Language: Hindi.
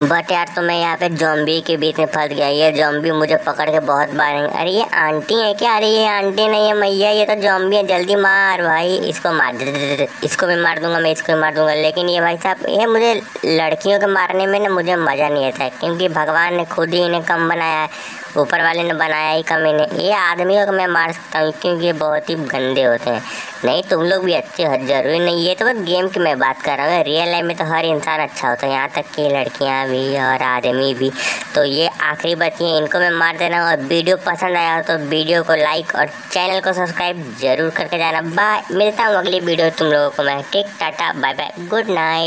बट यार तो मैं यहाँ पे जॉम्बी के बीच में फंस गया। ये जॉम्बी मुझे पकड़ के बहुत मारेंगे अरे, ये आंटी है क्या? अरे, ये आंटी नहीं है मैया, ये तो जॉम्बी है। जल्दी मार भाई। इसको मार दे। इसको भी मार दूँगा, मैं इसको भी मार दूँगा। लेकिन ये भाई साहब, ये मुझे लड़कियों के मारने में ना मुझे मज़ा नहीं आता है, क्योंकि भगवान ने खुद ही इन्हें कम बनाया है। ऊपर वाले ने बनाया ही कम इन्हें ये आदमियों को मैं मार सकता हूँ, क्योंकि ये बहुत ही गंदे होते हैं। नहीं, तुम लोग भी अच्छे हो, ज़रूरी नहीं। ये तो बस गेम की मैं बात कर रहा हूँ। रियल लाइफ में तो हर इंसान अच्छा होता है। यहाँ तक कि लड़कियाँ भी और आदमी भी। तो ये आखिरी बची हैं इनको मैं मार देना और वीडियो पसंद आया हो तो वीडियो को लाइक और चैनल को सब्सक्राइब ज़रूर करके जाना। बाय, मिलता हूँ अगली वीडियो तुम लोगों को मैं। ठीक, tata bye bye good night.